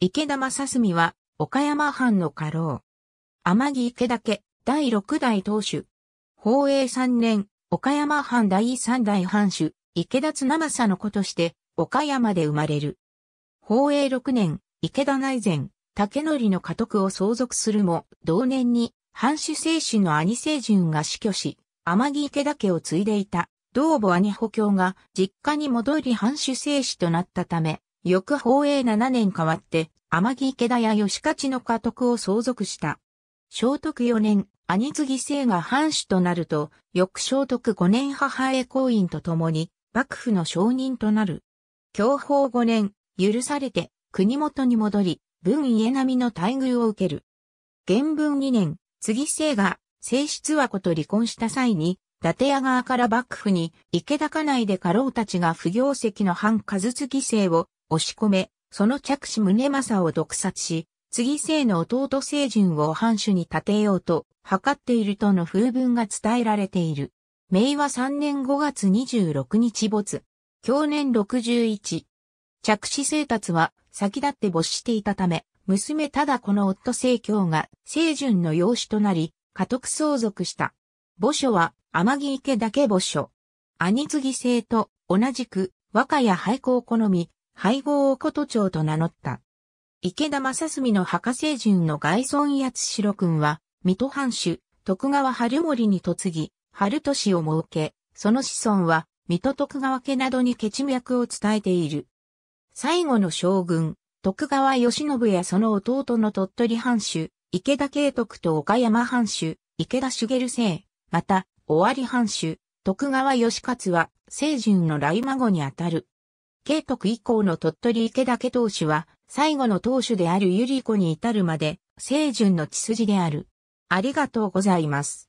池田正純は、岡山藩の家老。天城池田家、第六代当主。宝永三年、岡山藩第三代藩主、池田綱政の子として、岡山で生まれる。宝永六年、池田内前、竹則の家督を相続するも、同年に、藩主聖主の兄聖順が死去し、天城池田家を継いでいた、同母兄補教が実家に戻り藩主聖主となったため、翌宝永7年変わって、天城池田や吉勝の家督を相続した。聖徳4年、兄継聖が藩主となると、翌聖徳5年母栄公院と共に、幕府の承認となる。享保5年、許されて、国元に戻り、文家並みの待遇を受ける。元文2年、継聖が、正室和子と離婚した際に、伊達屋側から幕府に、池田家内で家老たちが不行石の藩和継聖を押し込め、その着手宗正を毒殺し、次世の弟聖順を藩主に立てようと図っているとの風文が伝えられている。明和3年5月26日没。去年61。着手生達は先立って没していたため、娘ただこの夫聖教が聖順の養子となり、家督相続した。墓所は天城池だけ墓所。兄継聖と同じく和歌や廃校好み、配合を琴町と名乗った。池田正澄の墓聖順の外孫八代君は、水戸藩主、徳川春森に嫁ぎ、春年を設け、その子孫は、水戸徳川家などに血脈を伝えている。最後の将軍、徳川義信やその弟の鳥取藩主、池田慶徳と岡山藩主、池田茂生、また、尾張藩主、徳川義勝は、聖順の来孫にあたる。慶徳以降の鳥取池田家当主は、最後の投手である百合子に至るまで、清純の血筋である。ありがとうございます。